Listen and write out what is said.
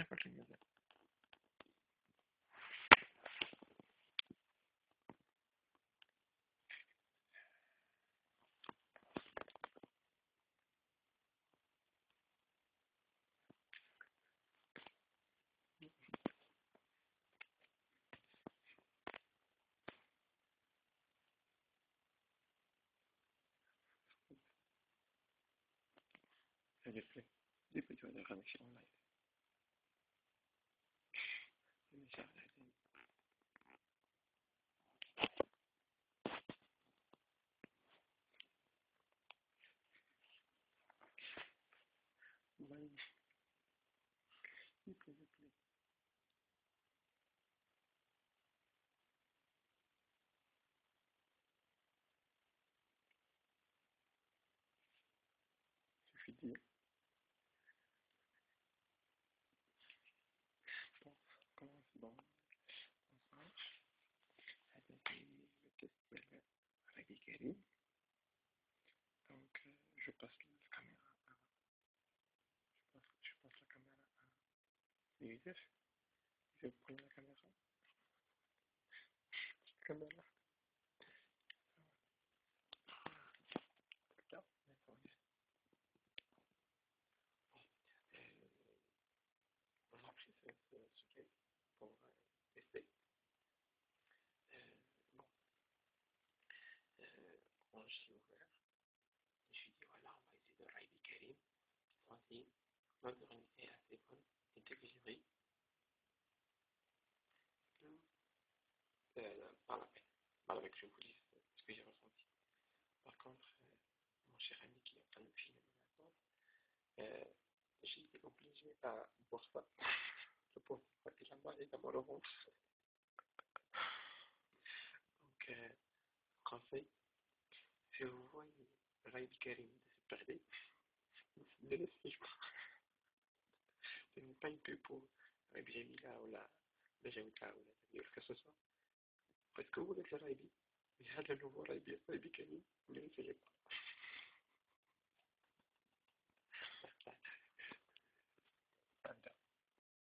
everything use it? Seriously, you put your other hand on. Oui. S'il te plaît. Suffit de Je vais prendre la caméra. Maintenant, euh, on ce, pour euh, tester. Euh, bon, je suis ouvert, je suis dit voilà, on va essayer de Raïbi Karim. Voici, modernité assez bonne, Euh, je vous dis ce que j'ai ressenti. Par contre, euh, mon cher ami qui est en train de filmer euh, j'ai été obligé à boire ça. Je pense qu'il a mal le ventre. Donc, euh, conseil, si vous voyez Raïd Karim se le pas. Ce pub pour Raïd Jamila ou la, la Jamila ou la Jamila, que ce soit. Parce que vous y a le